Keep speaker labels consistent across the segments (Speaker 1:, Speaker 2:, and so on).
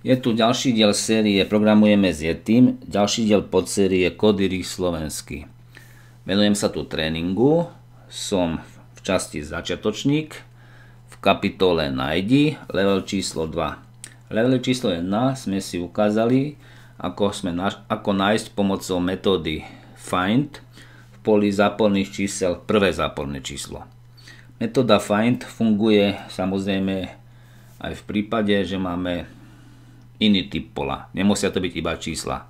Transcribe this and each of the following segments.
Speaker 1: Je tu ďalší diel série Programujeme s Yetim, ďalší diel podsérie Kody rých slovenský. Venujem sa tu tréningu, som v časti Začiatočník, v kapitole Najdi, level číslo 2. Level číslo 1 sme si ukázali, ako, sme ako nájsť pomocou metódy Find v poli záporných čísel prvé záporné číslo. Metóda Find funguje samozrejme aj v prípade, že máme iný typ pola. Nemusia to byť iba čísla.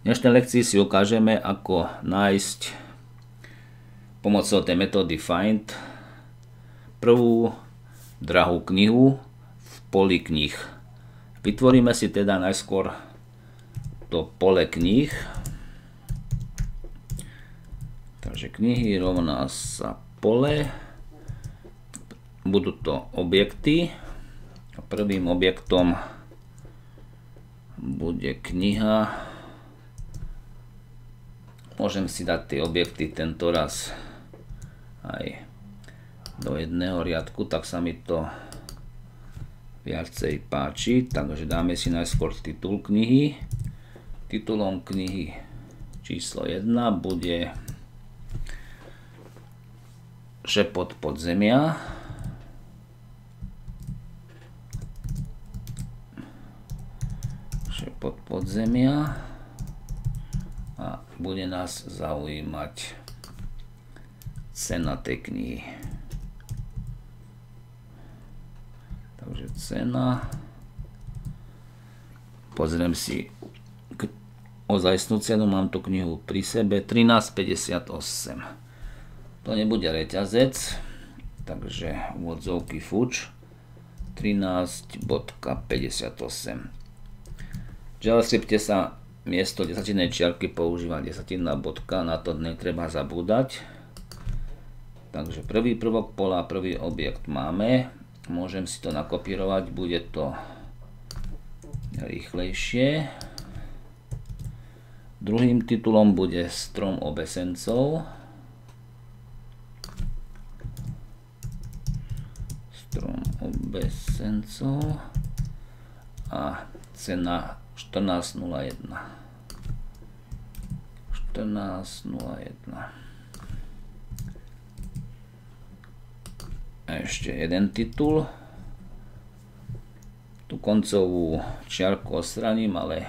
Speaker 1: V dnešnej lekcii si ukážeme, ako nájsť pomocou tej metódy Find prvú drahú knihu v poli knih. Vytvoríme si teda najskôr to pole knih. Takže knihy rovná sa pole. Budú to objekty. Prvým objektom bude kniha. Môžem si dať tie objekty tento raz aj do jedného riadku, tak sa mi to viacej páči. Takže dáme si najskôr titul knihy. Titulom knihy číslo 1 bude Šepot podzemia. Podzemia a bude nás zaujímať cena tej knihy. Takže cena. Pozriem si ozajstnú cenu, mám tú knihu pri sebe 13,58. To nebude reťazec, takže úvodzovky fuč 13.58 v JavaScripte sa miesto desatinnej čiarky používa desatinná bodka, na to netreba zabúdať. Takže prvý prvok pola, prvý objekt máme. Môžem si to nakopírovať, bude to rýchlejšie. Druhým titulom bude strom obesencov. Strom obesencov. A cena 14.01 14.01 A ešte jeden titul. Tu koncovú čiarku odstraním, ale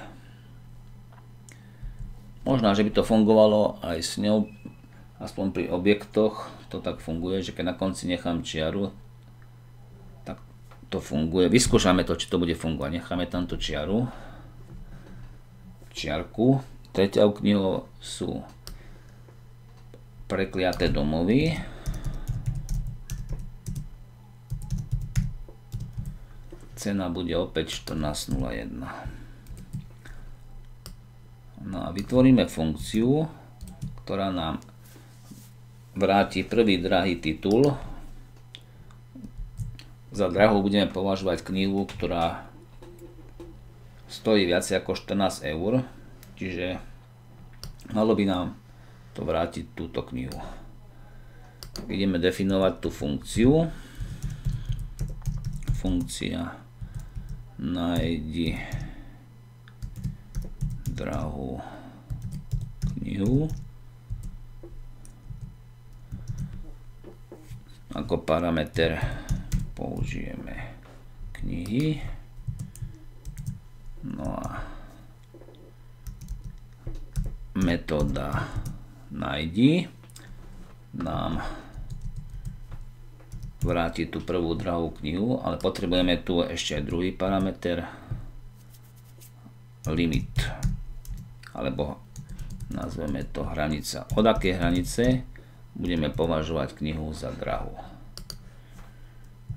Speaker 1: možná, že by to fungovalo aj s ňou, aspoň pri objektoch, to tak funguje, že keď na konci nechám čiaru, tak to funguje. Vyskúšame to, či to bude fungovať. Necháme tam tú čiaru čiarku. Treťou knihou sú prekliaté domovy. Cena bude opäť 14.01. No a vytvoríme funkciu, ktorá nám vráti prvý drahý titul. Za drahú budeme považovať knihu, ktorá stojí viac ako 14 eur, čiže malo by nám to vrátiť túto knihu. Ideme definovať tú funkciu. Funkcia nájdi drahú knihu. Ako parameter použijeme knihy. No a metóda nájdi nám vráti tú prvú drahú knihu, ale potrebujeme tu ešte aj druhý parameter limit alebo nazveme to hranica. Od aké hranice budeme považovať knihu za drahú.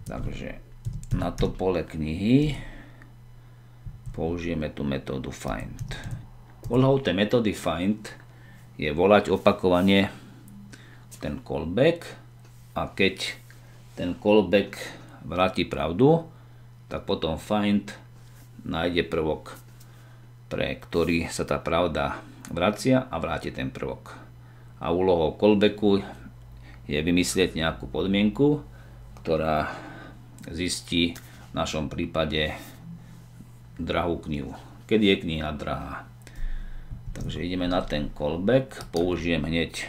Speaker 1: Takže na to pole knihy použijeme tú metódu find. Úlohou tej metódy find je volať opakovane ten callback a keď ten callback vráti pravdu, tak potom find nájde prvok, pre ktorý sa tá pravda vracia a vráti ten prvok. A úlohou callbacku je vymyslieť nejakú podmienku, ktorá zistí v našom prípade drahú knihu. Kedy je kniha drahá. Takže ideme na ten callback, použijem hneď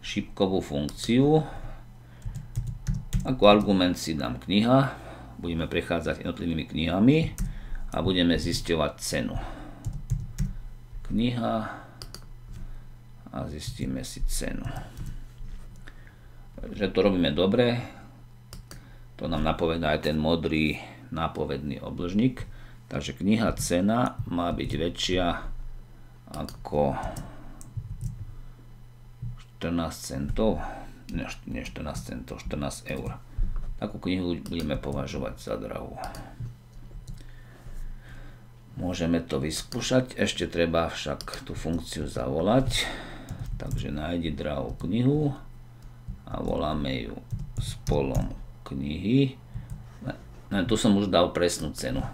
Speaker 1: šipkovú funkciu. Ako argument si dám kniha, budeme prechádzať jednotlivými knihami a budeme zisťovať cenu. Kniha a zistíme si cenu. Že to robíme dobre, to nám napovedá aj ten modrý nápovedný obložník. Takže kniha cena má byť väčšia ako 14 centov, ne, 14 centov, 14 eur. Takú knihu budeme považovať za drahú. Môžeme to vyskúšať, ešte treba však tú funkciu zavolať. Takže nájdi drahú knihu a voláme ju spolom knihy. Ne, tu som už dal presnú cenu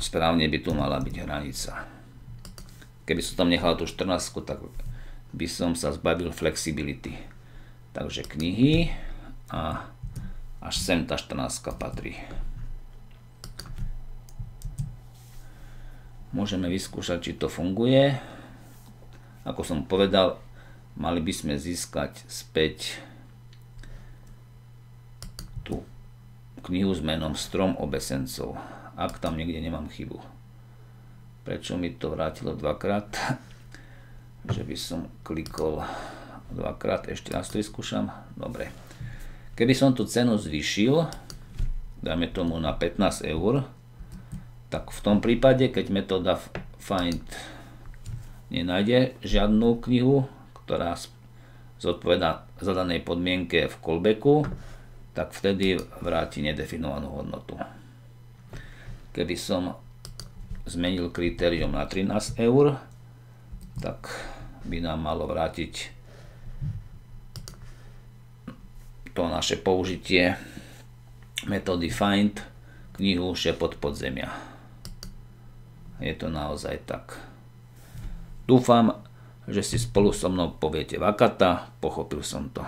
Speaker 1: správne by tu mala byť hranica. Keby som tam nechal tú 14, tak by som sa zbavil flexibility. Takže knihy a až sem tá 14 patrí. Môžeme vyskúšať, či to funguje. Ako som povedal, mali by sme získať späť tú knihu s menom Strom obesencov ak tam niekde nemám chybu. Prečo mi to vrátilo dvakrát? že by som klikol dvakrát, ešte raz to vyskúšam. Dobre. Keby som tú cenu zvýšil, dáme tomu na 15 eur, tak v tom prípade, keď metóda find nenájde žiadnu knihu, ktorá zodpoveda zadanej podmienke v callbacku, tak vtedy vráti nedefinovanú hodnotu. Keby som zmenil kritérium na 13 eur, tak by nám malo vrátiť to naše použitie metódy find knihu Šepot podzemia. Je to naozaj tak. Dúfam, že si spolu so mnou poviete vakata, pochopil som to.